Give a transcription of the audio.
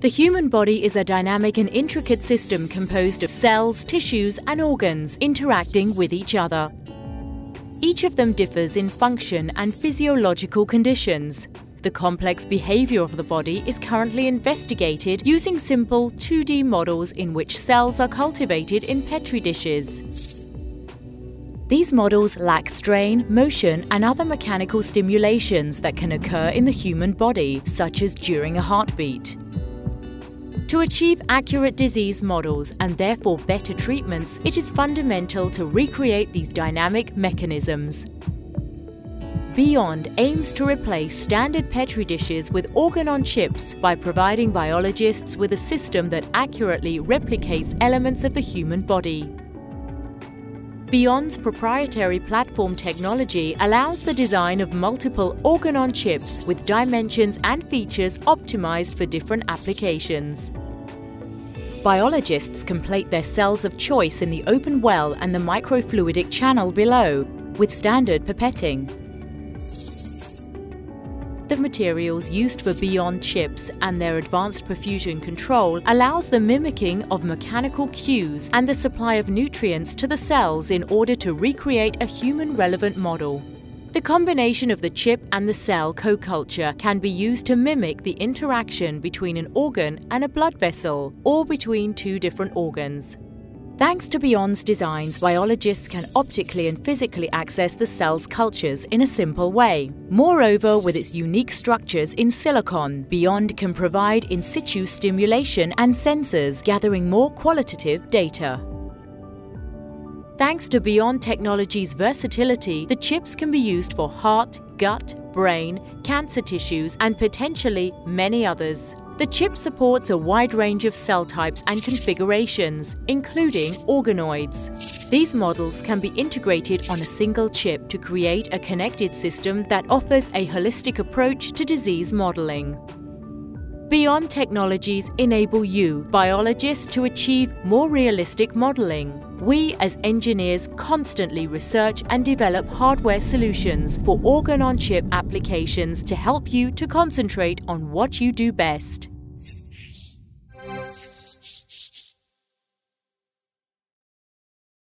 The human body is a dynamic and intricate system composed of cells, tissues and organs interacting with each other. Each of them differs in function and physiological conditions. The complex behavior of the body is currently investigated using simple 2D models in which cells are cultivated in petri dishes. These models lack strain, motion and other mechanical stimulations that can occur in the human body, such as during a heartbeat. To achieve accurate disease models and therefore better treatments, it is fundamental to recreate these dynamic mechanisms. BI/OND aims to replace standard Petri dishes with organ-on-chips by providing biologists with a system that accurately replicates elements of the human body. BI/OND's proprietary platform technology allows the design of multiple organ-on-chips with dimensions and features optimized for different applications. Biologists can plate their cells of choice in the open well and the microfluidic channel below, with standard pipetting. The materials used for BI/OND chips and their advanced perfusion control allows the mimicking of mechanical cues and the supply of nutrients to the cells in order to recreate a human-relevant model. The combination of the chip and the cell co-culture can be used to mimic the interaction between an organ and a blood vessel, or between two different organs. Thanks to BI/OND's designs, biologists can optically and physically access the cell's cultures in a simple way. Moreover, with its unique structures in silicon, BI/OND can provide in situ stimulation and sensors, gathering more qualitative data. Thanks to BI/OND Technology's versatility, the chips can be used for heart, gut, brain, cancer tissues, and potentially many others. The chip supports a wide range of cell types and configurations, including organoids. These models can be integrated on a single chip to create a connected system that offers a holistic approach to disease modeling. BI/OND technologies enable you, biologists, to achieve more realistic modeling. We as engineers constantly research and develop hardware solutions for organ-on-chip applications to help you to concentrate on what you do best.